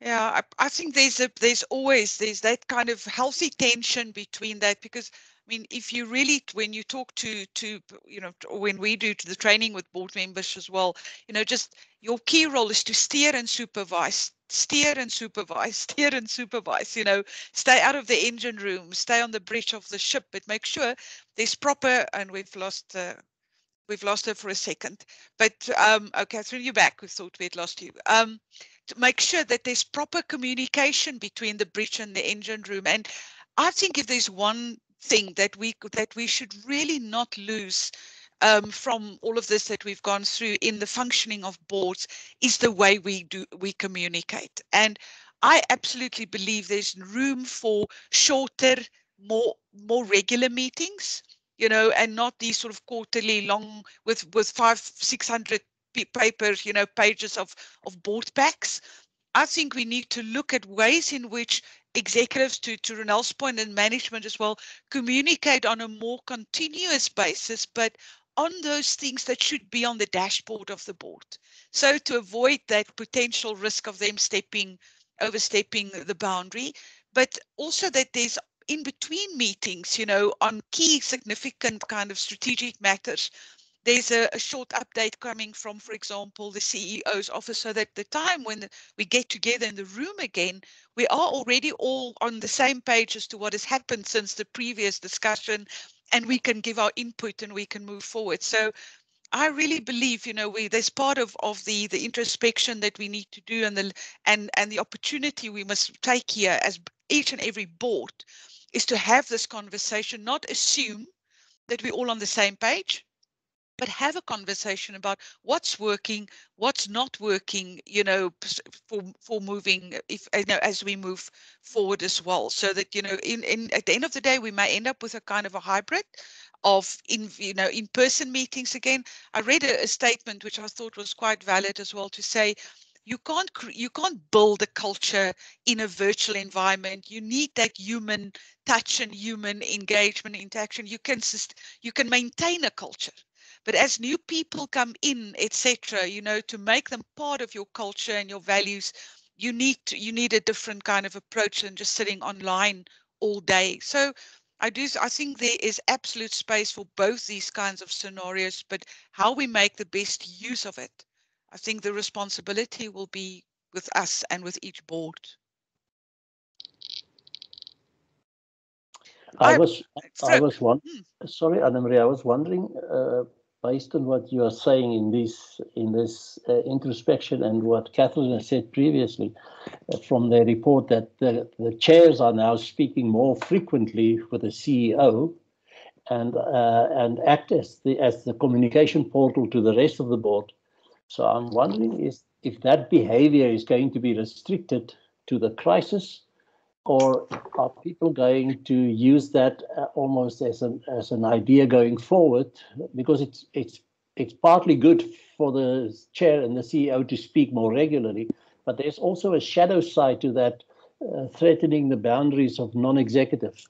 [SPEAKER 1] Yeah, I, I think there's a there's always there's that kind of healthy tension between that because I mean if you really when you talk to to you know when we do to the training with board members as well, you know just your key role is to steer and supervise steer and supervise, steer and supervise, you know, stay out of the engine room, stay on the bridge of the ship, but make sure there's proper, and we've lost, uh, we've lost her for a second, but, um, okay, Catherine, you're back. We thought we had lost you. Um, make sure that there's proper communication between the bridge and the engine room. And I think if there's one thing that we that we should really not lose um, from all of this that we've gone through in the functioning of boards is the way we do we communicate. And I absolutely believe there's room for shorter, more more regular meetings you know, and not these sort of quarterly long with with five, six hundred papers, you know, pages of, of board packs. I think we need to look at ways in which executives, to, to Ronel's point, and management as well, communicate on a more continuous basis, but on those things that should be on the dashboard of the board. So to avoid that potential risk of them stepping, overstepping the boundary, but also that there's in between meetings, you know, on key significant kind of strategic matters, there's a, a, short update coming from, for example, the CEO's office, so that the time when we get together in the room again, we are already all on the same page as to what has happened since the previous discussion, and we can give our input and we can move forward. So I really believe, you know, we there's part of, of the the introspection that we need to do and the and and the opportunity we must take here as each and every board is to have this conversation, not assume that we're all on the same page but have a conversation about what's working, what's not working, you know, for for moving if you know as we move forward as well. So that you know, in in at the end of the day, we may end up with a kind of a hybrid of in you know in-person meetings again. I read a, a statement which I thought was quite valid as well to say you can't you can't build a culture in a virtual environment you need that human touch and human engagement interaction you can you can maintain a culture but as new people come in, etc., you know, to make them part of your culture and your values, you need to, you need a different kind of approach than just sitting online all day. So I do I think there is absolute space for both these kinds of scenarios, but how we make the best use of it, I think the responsibility will be with us and with each board.
[SPEAKER 3] I, was I was one hmm. sorry, Anna I was wondering uh, based on what you are saying in this in this uh, introspection and what Catherine has said previously uh, from the report that the, the chairs are now speaking more frequently with the CEO and uh, and act as the as the communication portal to the rest of the board. So I'm wondering is if that behavior is going to be restricted to the crisis or are people going to use that uh, almost as an as an idea going forward? Because it's it's it's partly good for the chair and the CEO to speak more regularly but there's also a shadow side to that uh, threatening the boundaries of non-executives.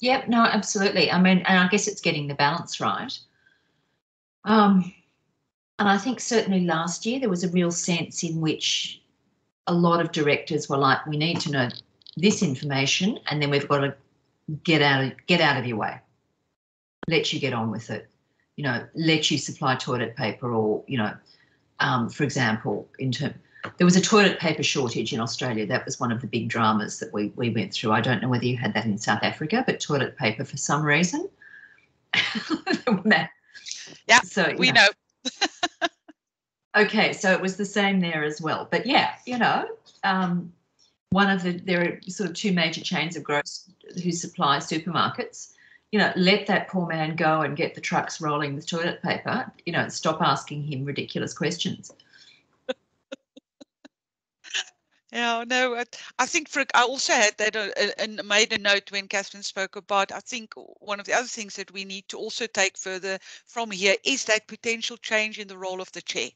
[SPEAKER 2] Yep no absolutely. I mean and i guess it's getting the balance right. Um and i think certainly last year there was a real sense in which a lot of directors were like, we need to know this information, and then we've got to get out of get out of your way. Let you get on with it. You know, let you supply toilet paper, or you know, um, for example, in term there was a toilet paper shortage in Australia. That was one of the big dramas that we, we went through. I don't know whether you had that in South Africa, but toilet paper for some reason.
[SPEAKER 1] yeah, so we know. know.
[SPEAKER 2] okay, so it was the same there as well. But yeah, you know, um, one of the there are sort of two major chains of grocers who supply supermarkets. You know, let that poor man go and get the trucks rolling with toilet paper. You know, stop asking him ridiculous questions.
[SPEAKER 1] Yeah, no, I think for I also had that uh, uh, and made a note when Catherine spoke about. I think one of the other things that we need to also take further from here is that potential change in the role of the chair.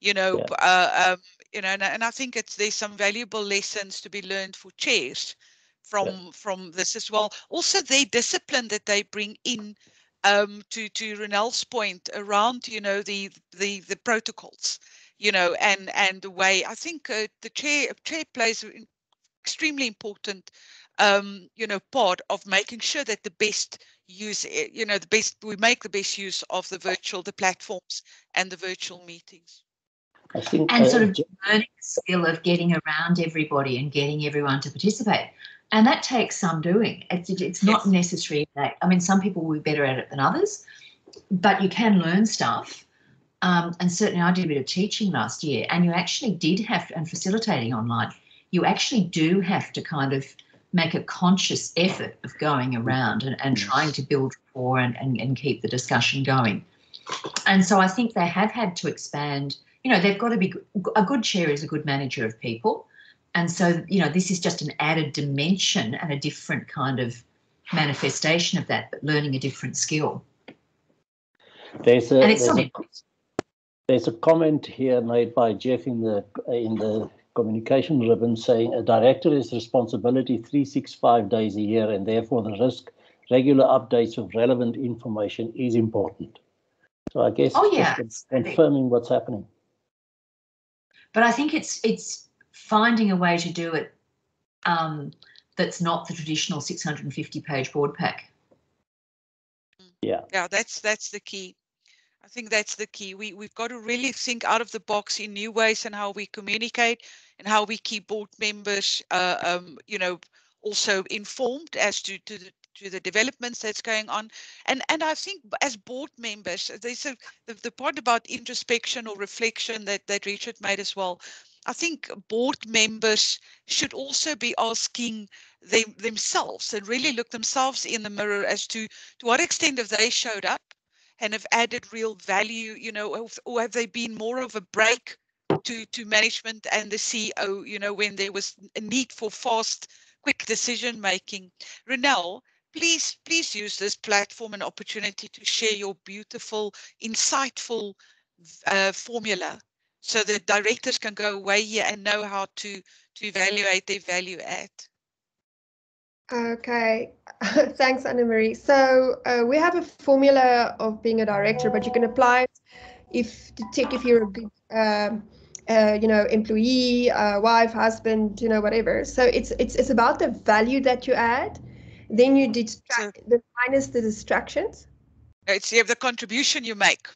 [SPEAKER 1] You know, yeah. uh, um, you know, and, and, I think it's there's some valuable lessons to be learned for chairs from yeah. from this as well. Also, the discipline that they bring in um, to to Ronel's point around, you know, the the the protocols you know, and and the way I think uh, the chair chair plays an extremely important, um, you know, part of making sure that the best use, eh, you know, the best we make the best use of the virtual, the platforms, and the virtual meetings.
[SPEAKER 2] I think, and uh, sort of learning the skill of getting around everybody and getting everyone to participate. And that takes some doing. It's, it's not yes. necessary that, I mean, some people will be better at it than others, but you can learn stuff um, and certainly I did a bit of teaching last year, and you actually did have, to, and facilitating online, you actually do have to kind of make a conscious effort of going around and, and trying to build rapport and, and, and keep the discussion going. And so I think they have had to expand. You know, they've got to be a good chair is a good manager of people. And so, you know, this is just an added dimension and a different kind of manifestation of that, but learning a different skill.
[SPEAKER 3] There's a, and it's there's a, there's a comment here made by Jeff in the in the communication ribbon saying a director is responsibility 365 days a year and therefore the risk regular updates of relevant information is important. So I guess
[SPEAKER 2] oh, yeah.
[SPEAKER 3] confirming what's happening.
[SPEAKER 2] But I think it's it's finding a way to do it um, that's not the traditional 650 page board pack.
[SPEAKER 3] Yeah.
[SPEAKER 1] Yeah, that's that's the key. I think that's the key. We we've got to really think out of the box in new ways and how we communicate and how we keep board members, uh, um, you know, also informed as to to the to the developments that's going on and and i think as board members uh, there's a the, the part about introspection or reflection that that richard made as well i think board members should also be asking them themselves and really look themselves in the mirror as to to what extent have they showed up and have added real value, you know, or have they been more of a break to, to management and the CEO, you know, when there was a need for fast, quick decision making? Ronel, please, please use this platform and opportunity to share your beautiful, insightful uh, formula so that directors can go away here and know how to, to evaluate their value add.
[SPEAKER 4] Okay, thanks, Anna Marie. So uh, we have a formula of being a director, but you can apply it if to check if you're a good, um, uh, you know, employee, uh, wife, husband, you know, whatever. So it's it's it's about the value that you add. Then you oh, distract so, the minus the distractions.
[SPEAKER 1] It's you have the contribution you make.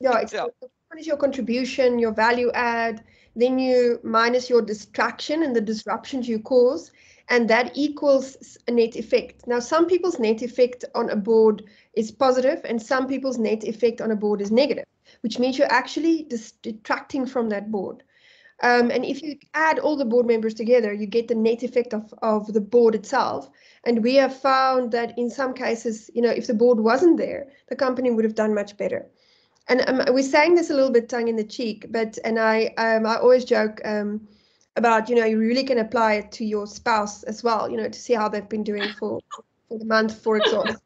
[SPEAKER 4] Yeah, it's yeah. what is your contribution, your value add. Then you minus your distraction and the disruptions you cause and that equals a net effect. Now, some people's net effect on a board is positive, and some people's net effect on a board is negative, which means you're actually detracting from that board. Um, and if you add all the board members together, you get the net effect of, of the board itself. And we have found that in some cases, you know, if the board wasn't there, the company would have done much better. And um, we're saying this a little bit tongue in the cheek, but and I um, I always joke um, about you know you really can apply it to your spouse as well you know to see how they've been doing for for the month for example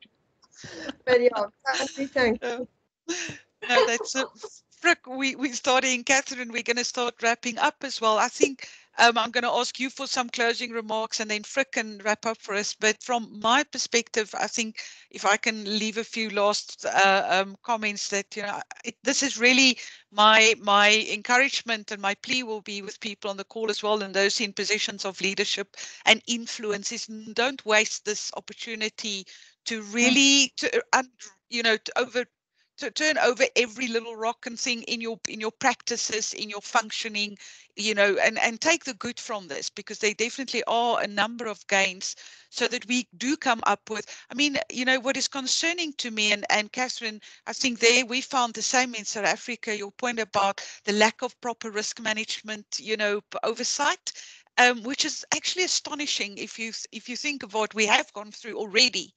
[SPEAKER 4] but yeah thank you
[SPEAKER 1] no that's a frick we we starting catherine we're going to start wrapping up as well i think um, I'm going to ask you for some closing remarks and then Frick can wrap up for us. But from my perspective, I think if I can leave a few last uh, um, comments that, you know, it, this is really my my encouragement and my plea will be with people on the call as well and those in positions of leadership and influence is don't waste this opportunity to really, to, uh, you know, to over to turn over every little rock and thing in your in your practices in your functioning you know and and take the good from this because there definitely are a number of gains so that we do come up with i mean you know what is concerning to me and and catherine i think there we found the same in south africa your point about the lack of proper risk management you know oversight um, which is actually astonishing if you if you think of what we have gone through already.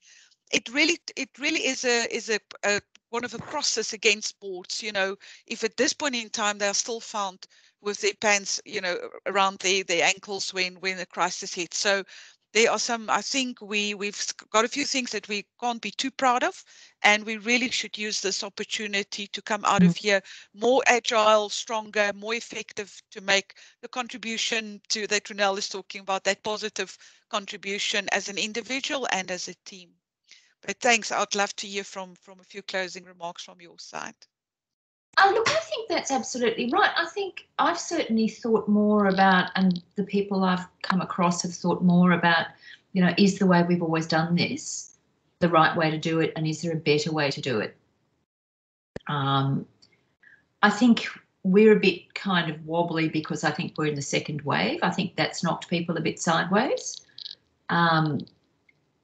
[SPEAKER 1] It really it really is a is a, a one of the crosses against boards you know if at this point in time they are still found with their pants you know around their their ankles when when the crisis hits so there are some i think we we've got a few things that we can't be too proud of and we really should use this opportunity to come out of mm. here more agile stronger more effective to make the contribution to that Ronel is talking about that positive contribution as an individual and as a team but thanks. I'd love to hear from from a few closing remarks from your side.
[SPEAKER 2] Oh, look, I think that's absolutely right. I think I've certainly thought more about, and the people I've come across have thought more about, you know, is the way we've always done this the right way to do it, and is there a better way to do it? Um, I think we're a bit kind of wobbly because I think we're in the second wave. I think that's knocked people a bit sideways. Um,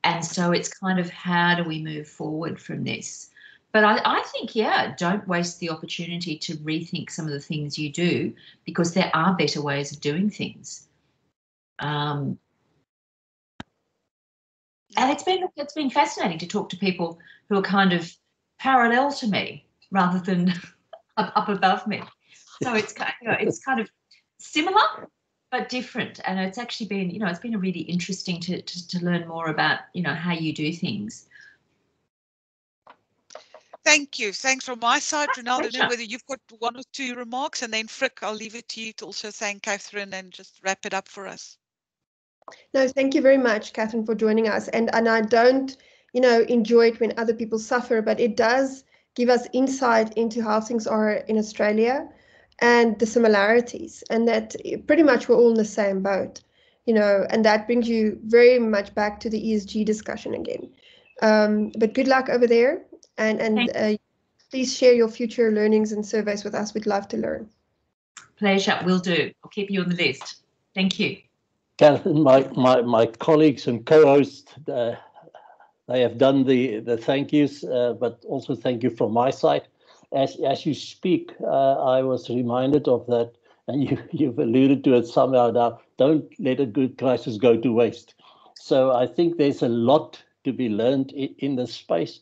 [SPEAKER 2] and so it's kind of how do we move forward from this? But I, I, think, yeah, don't waste the opportunity to rethink some of the things you do because there are better ways of doing things. Um, and it's been it's been fascinating to talk to people who are kind of parallel to me rather than up, up above me. So it's kind of, you know, it's kind of similar but different and it's actually been you know it's been really interesting to, to, to learn more about you know how you do things
[SPEAKER 1] Thank you. Thanks from my side, Ronaldo. I whether you've got one or two remarks, and then Frick, I'll leave it to you to also thank Catherine and just wrap it up for us.
[SPEAKER 4] No, thank you very much, Catherine, for joining us. And and I don't, you know, enjoy it when other people suffer, but it does give us insight into how things are in Australia and the similarities and that pretty much we're all in the same boat you know and that brings you very much back to the esg discussion again. Um, but good luck over there and and uh, please share your future learnings and surveys with us. We'd love to learn.
[SPEAKER 2] Pleasure. Will do. I'll keep you on the list. Thank you.
[SPEAKER 3] Catherine, my, my, my colleagues and co-hosts, uh, they have done the, the thank yous, uh, but also thank you from my side as as you speak, uh, I was reminded of that, and you you've alluded to it somehow now. Don't let a good crisis go to waste. So I think there's a lot to be learned in, in this space.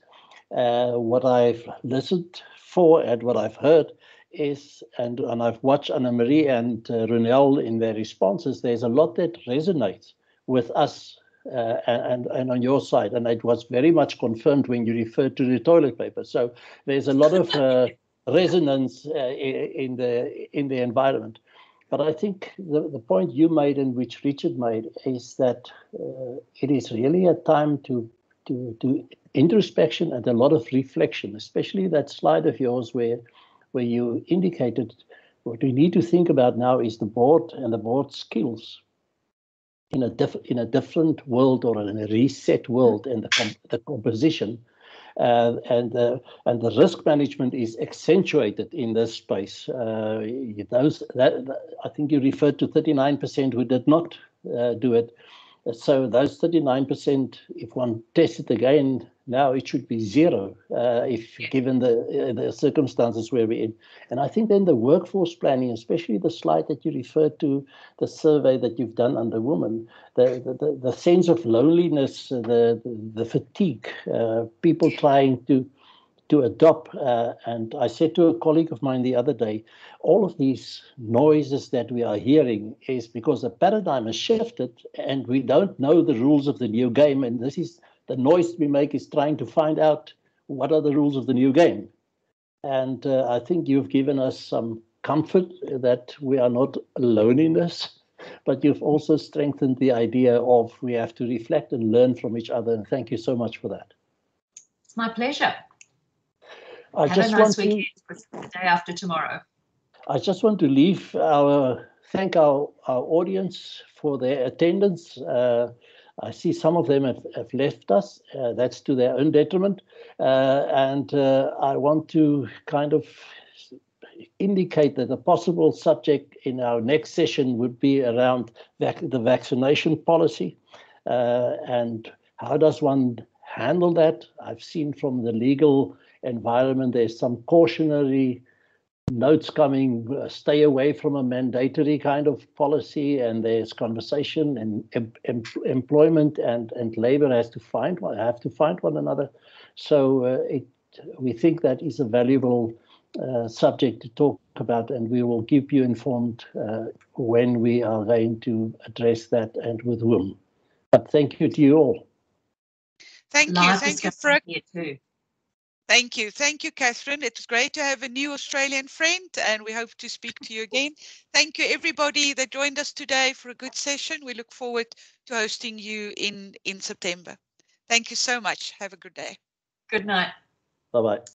[SPEAKER 3] Uh, what I've listened for and what I've heard is, and and I've watched Anna Marie and uh, Ronel in their responses. There's a lot that resonates with us uh, and, and on your side. And it was very much confirmed when you referred to the toilet paper. So there's a lot of uh, resonance uh, in the in the environment. But I think the, the point you made and which Richard made is that uh, it is really a time to to do introspection and a lot of reflection, especially that slide of yours where where you indicated what we need to think about now is the board and the board skills in a diff- in a different world or in a reset world and the, the composition uh, and uh, and the risk management is accentuated in this space. Uh, those that, that, I think you referred to 39% who did not uh, do it. So those 39%, if one tests it again now, it should be zero uh, if given the uh, the circumstances where we're in. And I think then the workforce planning, especially the slide that you referred to, the survey that you've done under women, the the, the sense of loneliness, the the, the fatigue, uh, people trying to to adopt. Uh, and I said to a colleague of mine the other day, all of these noises that we are hearing is because the paradigm has shifted and we don't know the rules of the new game. And this is the noise we make is trying to find out what are the rules of the new game. And uh, I think you've given us some comfort that we are not alone in this, but you've also strengthened the idea of we have to reflect and learn from each other. And thank you so much for that.
[SPEAKER 2] It's my pleasure. I Have just a nice weekend. To, day after tomorrow.
[SPEAKER 3] I just want to leave our thank our, our audience for their attendance. Uh, I see some of them have, have left us. Uh, that's to their own detriment. Uh, and uh, I want to kind of indicate that a possible subject in our next session would be around vac the vaccination policy uh, and how does one handle that? I've seen from the legal environment there's some cautionary notes coming uh, stay away from a mandatory kind of policy and there's conversation and em em employment and and labor has to find one have to find one another. So uh, it we think that is a valuable uh, subject to talk about and we will keep you informed uh, when we are going to address that and with whom. But thank you to you all.
[SPEAKER 1] Thank
[SPEAKER 2] Live
[SPEAKER 1] you thank you Frank.
[SPEAKER 2] Here too.
[SPEAKER 1] Thank you. Thank you, Catherine. It's great to have a new Australian friend and we hope to speak to you again. Thank you, everybody that joined us today for a good session. We look forward to hosting you in, in September. Thank you so much. Have a good day.
[SPEAKER 2] Good night.
[SPEAKER 3] bye bye